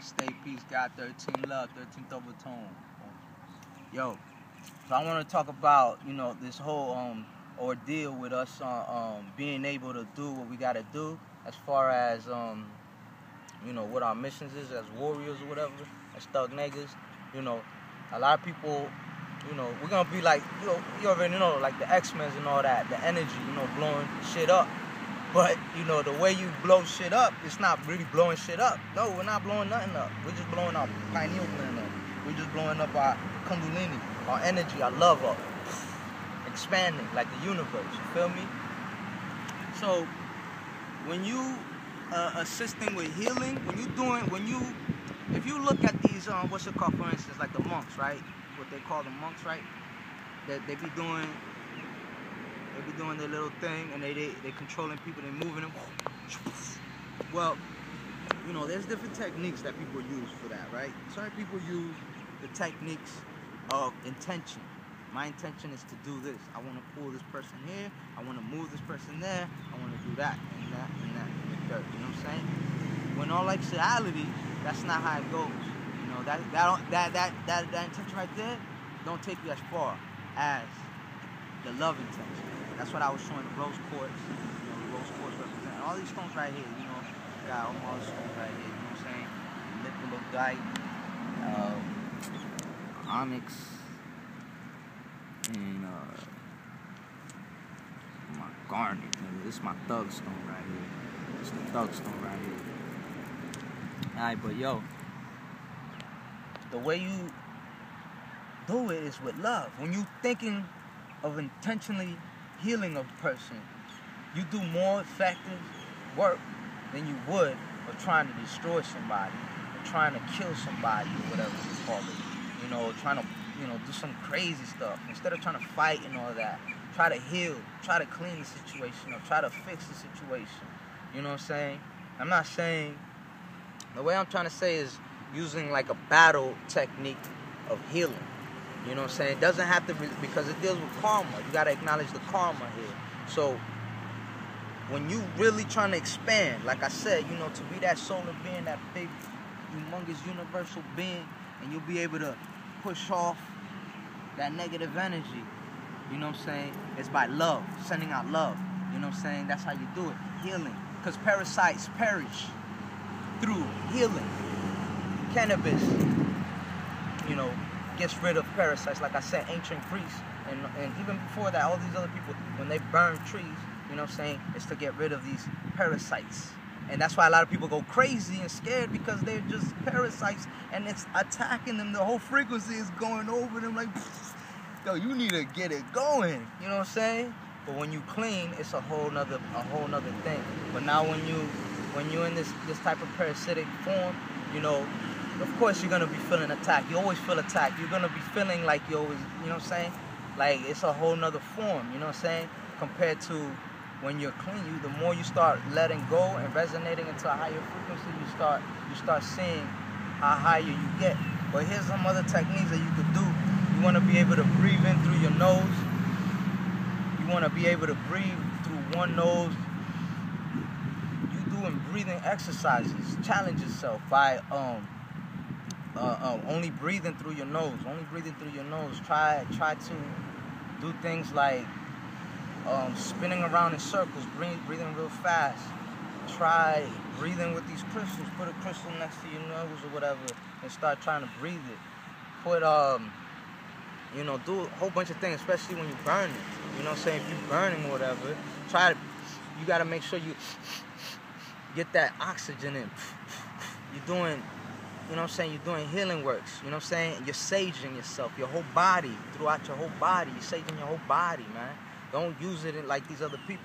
Stay peace, got 13 love, 13 double tone. Yo, so I want to talk about, you know, this whole um ordeal with us uh, um being able to do what we got to do as far as um you know what our missions is as warriors or whatever, as thug niggas. You know, a lot of people, you know, we're gonna be like, you know, you already know, like the X-Men and all that, the energy, you know, blowing shit up. But you know, the way you blow shit up, it's not really blowing shit up. No, we're not blowing nothing up. We're just blowing our pineal gland up. We're just blowing up our kundalini, our energy, our love up, expanding like the universe. You feel me? So when you uh, assisting with healing, when you doing, when you, if you look at these, um, what's it called, for instance, like the monks, right? What they call the monks, right? That they, they be doing they be doing their little thing and they, they, they controlling people, they moving them. Well, you know, there's different techniques that people use for that, right? Certain people use the techniques of intention. My intention is to do this. I want to pull this person here. I want to move this person there. I want to do that and that and that and the third. You know what I'm saying? When all actuality, that's not how it goes. You know that that that that that, that intention right there don't take you as far as the love intention. That's what I was showing the rose quartz. You know, the rose quartz represent all these stones right here. You know, got all my stones right here. You know what I'm saying? Lepidolite, uh, onyx, and uh, my garnet. Nigga. This is my thug stone right here. Is the thug stone right here. Alright, but yo, the way you do it is with love. When you thinking of intentionally healing a person, you do more effective work than you would of trying to destroy somebody, or trying to kill somebody, or whatever you call it. You know, trying to, you know, do some crazy stuff. Instead of trying to fight and all that, try to heal, try to clean the situation or try to fix the situation. You know what I'm saying? I'm not saying, the way I'm trying to say is using like a battle technique of healing. You know what I'm saying? It doesn't have to be because it deals with karma. You gotta acknowledge the karma here. So when you really trying to expand, like I said, you know, to be that solar being, that big, humongous universal being, and you'll be able to push off that negative energy. You know what I'm saying? It's by love, sending out love. You know what I'm saying? That's how you do it. Healing. Because parasites perish through healing. Cannabis, you know, gets rid of parasites. Like I said, ancient Greece, and, and even before that, all these other people, when they burn trees, you know what I'm saying, it's to get rid of these parasites. And that's why a lot of people go crazy and scared because they're just parasites and it's attacking them. The whole frequency is going over them like, yo, you need to get it going. You know what I'm saying? But when you clean, it's a whole nother a whole nother thing. But now when you when you're in this this type of parasitic form, you know, of course you're gonna be feeling attacked. You always feel attacked. You're gonna be feeling like you always, you know what I'm saying? Like it's a whole nother form, you know what I'm saying? Compared to when you're clean, you the more you start letting go and resonating into a higher frequency, you start you start seeing how higher you get. But here's some other techniques that you could do. You wanna be able to breathe in through your nose. You wanna be able to breathe through one nose. You doing breathing exercises. Challenge yourself by um uh, uh, only breathing through your nose. Only breathing through your nose. Try try to do things like um, spinning around in circles, breathing, breathing real fast. Try breathing with these crystals. Put a crystal next to your nose or whatever, and start trying to breathe it. Put um, you know, do a whole bunch of things, especially when you're burning. You know what I'm saying? If you're burning or whatever, try to. You gotta make sure you get that oxygen in. You're doing you know what I'm saying? You're doing healing works. You know what I'm saying? You're saging yourself, your whole body, throughout your whole body. You're saging your whole body, man. Don't use it like these other people.